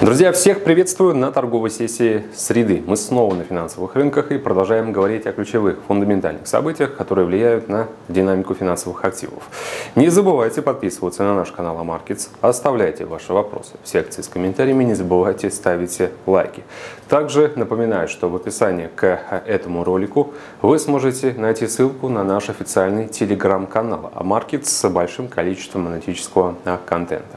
Друзья, всех приветствую на торговой сессии среды. Мы снова на финансовых рынках и продолжаем говорить о ключевых фундаментальных событиях, которые влияют на динамику финансовых активов. Не забывайте подписываться на наш канал AMarkets, оставляйте ваши вопросы в секции с комментариями, не забывайте ставить лайки. Также напоминаю, что в описании к этому ролику вы сможете найти ссылку на наш официальный телеграм-канал AMarkets с большим количеством аналитического контента.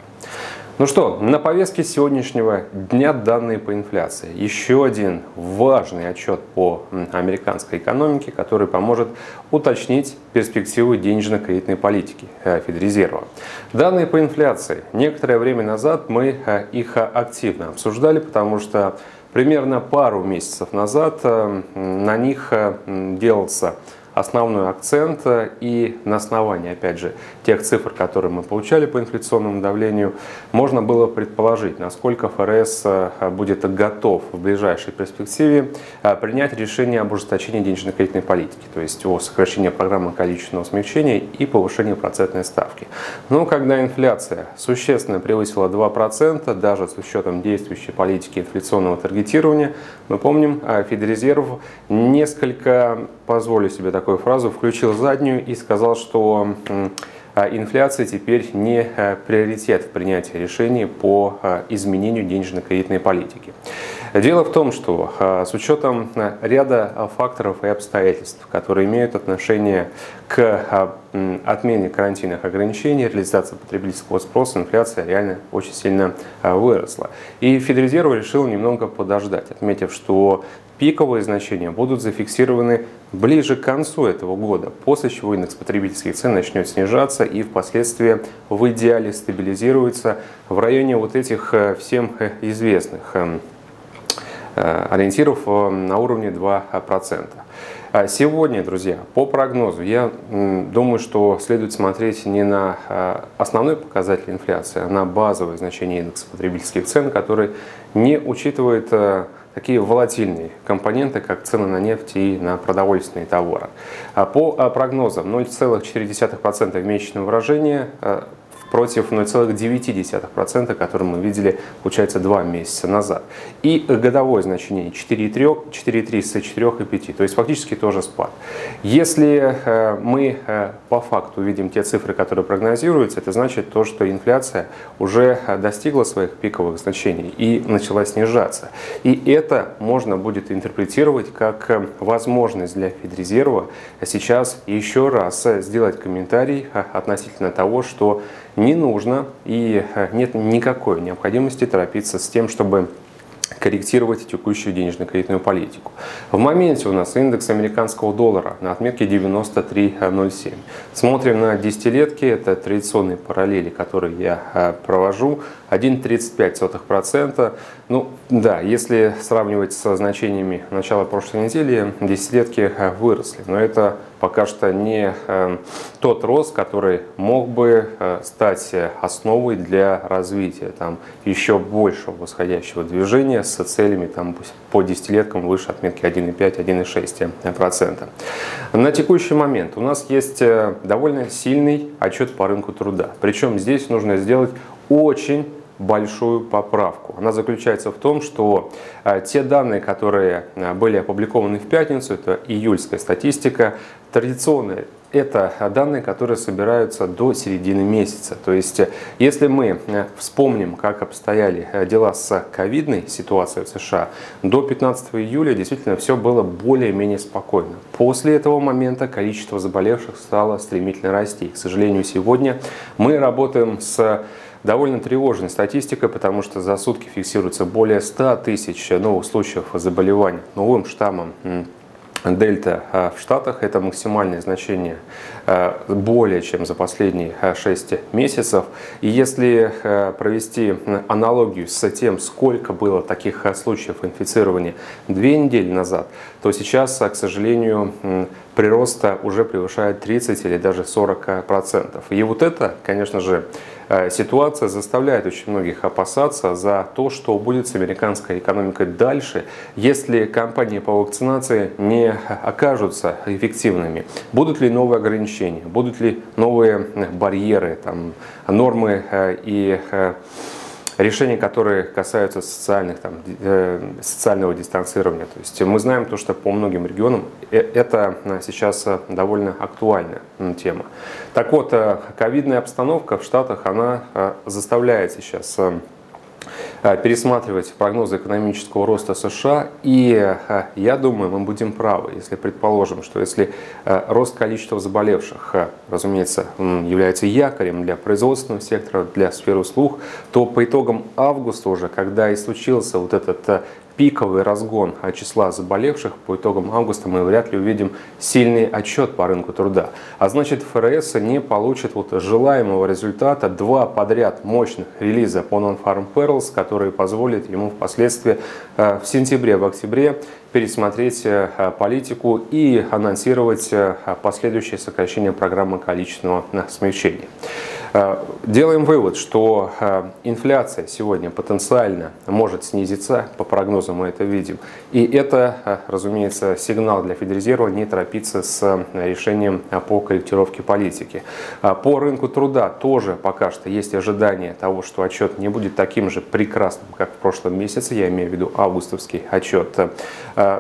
Ну что, на повестке сегодняшнего дня данные по инфляции. Еще один важный отчет по американской экономике, который поможет уточнить перспективы денежно-кредитной политики э, Федрезерва. Данные по инфляции. Некоторое время назад мы э, их активно обсуждали, потому что примерно пару месяцев назад э, на них делался основной акцент и на основании, опять же, тех цифр, которые мы получали по инфляционному давлению, можно было предположить, насколько ФРС э, будет готов в ближайшей перспективе э, принять решение об ужесточении денежно-кредитной политики, то есть о сокращении программы количественного смягчения и повышении процентной ставки. Но когда инфляция существенно превысила 2%, даже с учетом действующей политики инфляционного таргетирования, мы помним, э, Федрезерв несколько позволю себе такую фразу, включил заднюю и сказал, что а инфляция теперь не э, приоритет в принятии решений по э, изменению денежно-кредитной политики. Дело в том, что э, с учетом ряда факторов и обстоятельств, которые имеют отношение к отмене карантинных ограничений, реализации потребительского спроса, инфляция реально очень сильно выросла. И Федрезерв решил немного подождать, отметив, что пиковые значения будут зафиксированы ближе к концу этого года, после чего индекс потребительских цен начнет снижаться и впоследствии в идеале стабилизируется в районе вот этих э, всем э, известных эм, ориентиров на уровне 2%. А сегодня, друзья, по прогнозу, я думаю, что следует смотреть не на основной показатель инфляции, а на базовое значение индекса потребительских цен, который не учитывает такие волатильные компоненты, как цены на нефть и на продовольственные товары. А по прогнозам 0,4% в месячном выражении против 0,9%, который мы видели, получается, два месяца назад. И годовое значение 4,3 с 4,5, то есть фактически тоже спад. Если э, мы э, по факту видим те цифры, которые прогнозируются, это значит то, что инфляция уже достигла своих пиковых значений и начала снижаться. И это можно будет интерпретировать как э, возможность для Федрезерва сейчас еще раз сделать комментарий относительно того, что не нужно и э, нет никакой необходимости торопиться с тем, чтобы корректировать текущую денежно-кредитную политику. В моменте у нас индекс американского доллара на отметке 93.07. Смотрим на десятилетки, это традиционные параллели, которые я э, провожу. 1,35%. Ну да, если сравнивать со значениями начала прошлой недели, десятилетки э, выросли. Но это пока что не э, тот рост, который мог бы э, стать основой для развития там, еще большего восходящего движения с целями там, по десятилеткам выше отметки 1,5-1,6%. На текущий момент у нас есть довольно сильный отчет по рынку труда. Причем здесь нужно сделать очень большую поправку. Она заключается в том, что э, те данные, которые э, были опубликованы в пятницу, это июльская статистика, традиционные это данные, которые собираются до середины месяца. То есть, э, если мы вспомним, как обстояли дела с ковидной ситуацией в США, до 15 июля действительно все было более-менее спокойно. После этого момента количество заболевших стало стремительно расти. К сожалению, сегодня мы работаем с довольно тревожная статистика, потому что за сутки фиксируется более 100 тысяч новых случаев заболеваний новым штаммом дельта а, в Штатах. Это максимальное значение а, более чем за последние 6 а, месяцев. И если провести аналогию с тем, сколько было таких случаев инфицирования две недели назад, то сейчас, к сожалению, прироста уже превышает 30 или даже 40 процентов. И вот это, конечно же, Э, ситуация заставляет очень многих опасаться за то, что будет с американской экономикой дальше, если кампании по вакцинации не окажутся эффективными. Будут ли новые ограничения, будут ли новые барьеры, там, нормы э, и э, решения, которые касаются социальных, там, социального дистанцирования. То есть мы знаем то, что по многим регионам это сейчас довольно актуальная тема. Так вот, ковидная обстановка в Штатах, она заставляет сейчас Э, пересматривать прогнозы экономического роста США. И э, я думаю, мы будем правы, если предположим, что если э, рост количества заболевших, разумеется, является якорем для производственного сектора, для сферы услуг, то по итогам августа уже, когда и случился вот этот пиковый разгон числа заболевших по итогам августа мы вряд ли увидим сильный отчет по рынку труда. А значит ФРС не получит вот желаемого результата два подряд мощных релиза по Non-Farm Perils, которые позволят ему впоследствии э, в сентябре, в октябре пересмотреть э, политику и анонсировать э, последующее сокращение программы количественного смягчения. Э, делаем вывод, что инфляция сегодня потенциально может снизиться, по прогнозам мы это видим. И это, разумеется, сигнал для Федрезерва не торопиться с решением по корректировке политики. По рынку труда тоже пока что есть ожидание того, что отчет не будет таким же прекрасным, как в прошлом месяце, я имею в виду августовский отчет.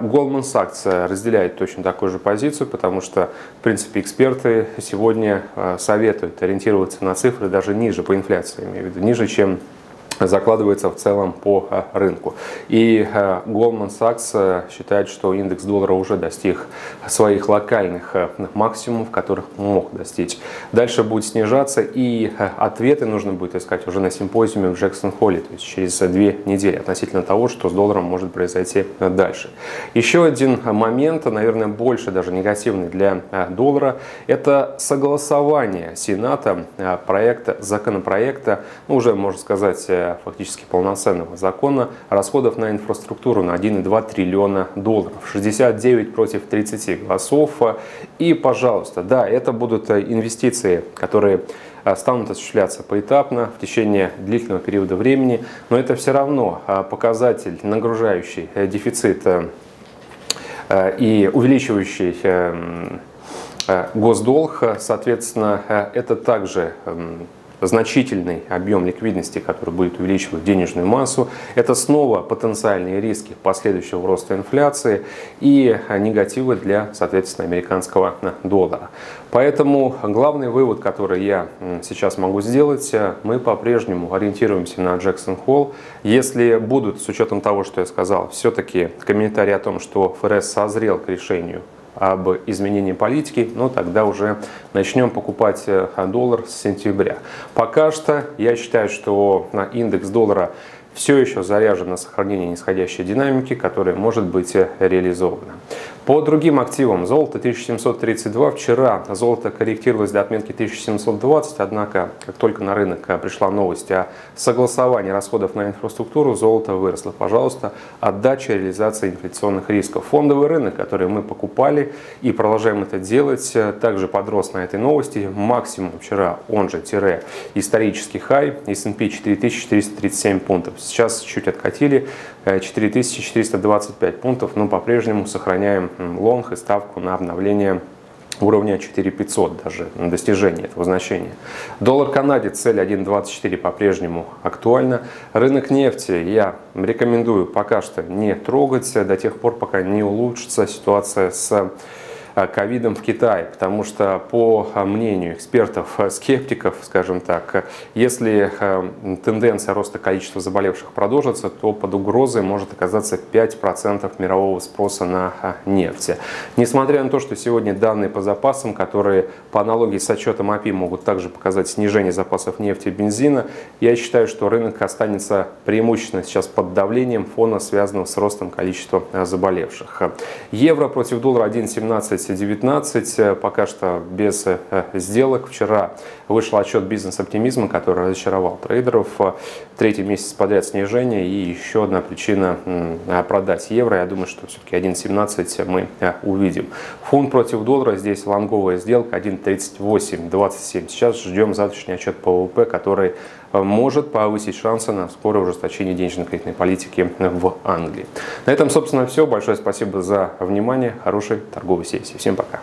Goldman Sachs разделяет точно такую же позицию, потому что, в принципе, эксперты сегодня советуют ориентироваться на цифры даже ниже по инфляции, имею в виду, ниже, чем закладывается в целом по э, рынку. И э, Goldman Sachs э, считает, что индекс доллара уже достиг своих локальных максимумов, которых мог достичь. Дальше будет снижаться, и ответы нужно будет искать уже на симпозиуме в Джексон-Холле, то есть через две недели относительно того, что с долларом может произойти дальше. Еще один момент, наверное, больше даже негативный для доллара, это согласование Сената проекта, законопроекта, ну, уже, можно сказать, фактически полноценного закона расходов на инфраструктуру на 1,2 триллиона долларов. 69 против 30 голосов. И, пожалуйста, да, это будут инвестиции, которые э, станут осуществляться поэтапно в течение длительного периода времени, но это все равно э, показатель, нагружающий э, дефицит и увеличивающий госдолг, соответственно, это также эм, значительный объем ликвидности, который будет увеличивать денежную массу. Это снова потенциальные риски последующего роста инфляции и негативы для, соответственно, американского доллара. Поэтому главный вывод, который я сейчас могу сделать, мы по-прежнему ориентируемся на Джексон Холл. Если будут, с учетом того, что я сказал, все-таки комментарии о том, что ФРС созрел к решению об изменении политики, но тогда уже начнем покупать э, доллар с сентября. Пока что я считаю, что на индекс доллара все еще заряжен на сохранение нисходящей динамики, которая может быть э, реализована. По другим активам, золото 1732, вчера золото корректировалось до отметки 1720, однако, как только на рынок э, пришла новость о согласовании расходов на инфраструктуру, золото выросло. Пожалуйста, отдача реализации инфляционных рисков. Фондовый рынок, который мы покупали и продолжаем это делать, э, также подрос на этой новости. Максимум вчера, он же тире, исторический хай, S&P 4437 пунктов. Сейчас чуть откатили, 4425 э, пунктов, но по-прежнему сохраняем лонг и ставку на обновление уровня 4500 даже на достижение этого значения. Доллар канадец цель 1.24 по-прежнему актуальна. Рынок нефти я рекомендую пока что не трогать до тех пор, пока не улучшится ситуация с ковидом в Китае, потому что по э, мнению экспертов, э, скептиков, скажем так, если тенденция роста количества заболевших продолжится, то под угрозой может оказаться 5% мирового спроса на нефть. Несмотря на то, что сегодня данные по запасам, которые по аналогии с отчетом АПИ могут также показать снижение запасов нефти и бензина, я считаю, что рынок останется преимущественно сейчас под давлением фона, связанного с ростом количества заболевших. Евро против доллара 1.17 19 э, пока что без э, сделок. Вчера вышел отчет бизнес-оптимизма, который разочаровал трейдеров. Третий месяц подряд снижение и еще одна причина продать евро. Я думаю, что все-таки 1.17 мы э, увидим. Фунт против доллара, здесь лонговая сделка 1.3827. Сейчас ждем завтрашний отчет по ВВП, который может повысить шансы на скорое ужесточение денежно-кредитной политики в Англии. На этом, собственно, все. Большое спасибо за внимание. Хорошей торговой сессии. Всем пока.